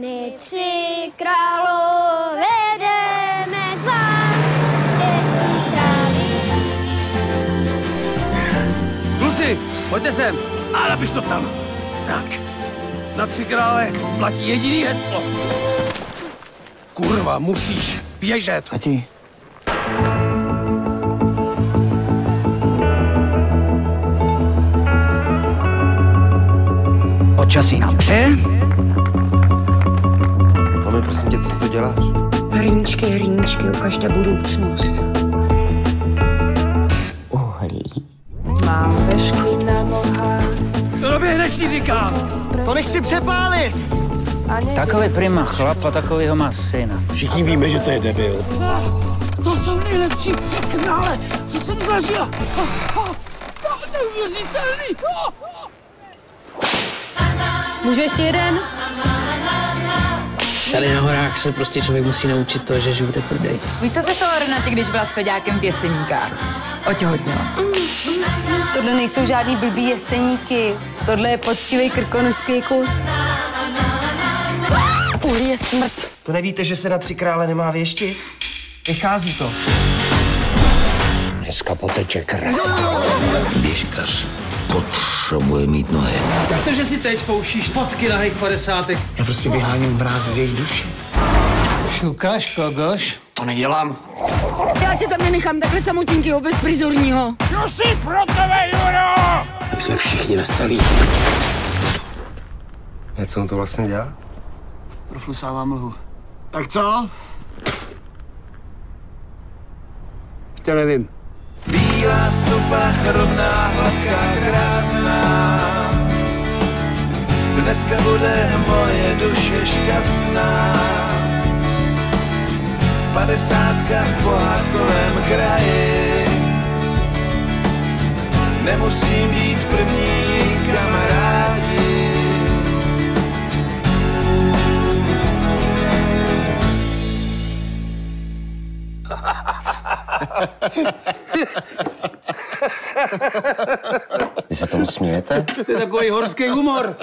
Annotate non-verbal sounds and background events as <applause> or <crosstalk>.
My tři králové jdeme k vám, štěstí králí. Kluci, pojďte sem. A napiš to tam. Tak. Na tři krále platí jediný heslo. Kurva, musíš běžet. Tati, Počasí nám pře. Mami, prosím tě, co to děláš? Hrdíčky, hrdíčky, ukažte budoucnost. Uhlí. Mám vešky na nohách. To doběhne, ti říkám. To nechci přepálit! Takový prima chlap a takovýho má syna. Všichni víme, že to je debil. To jsou nejlepší knále, co jsem zažila. Neuvěřitelný. Můžu ještě jeden? Tady na horách se prostě člověk musí naučit to, že život je tvrdý. Víš, co se stalo Renatě, když byla s peďákem v Jeseníkách? Otěhotněla. Tohle nejsou žádný blbý jeseníky. Tohle je poctivý krkonoský kus. Uhlí je smrt. To nevíte, že se na tři krále nemá věštit? Vychází to. Dneska poteče krev. Běžkař potřebuje mít nohy. Jak to, že si teď pouštíš fotky na jejich padesátek? Já prostě vyháním mráz z jejich duše. Šukáš kogoš? To nedělám. Já tě tam nenechám takhle samotinkýho bezprizorního. My jsme všichni veselí. A co on to vlastně dělá? Proflusává mlhu. Tak co? Ještě nevím. Bílá stopa, rovná, hladká, krásná. Dneska bude moje duše šťastná. Padesátka v pohádkovém kraji. Nemusím být první kamarádi. <laughs> Vy se tomu smějete? To je takový horský humor.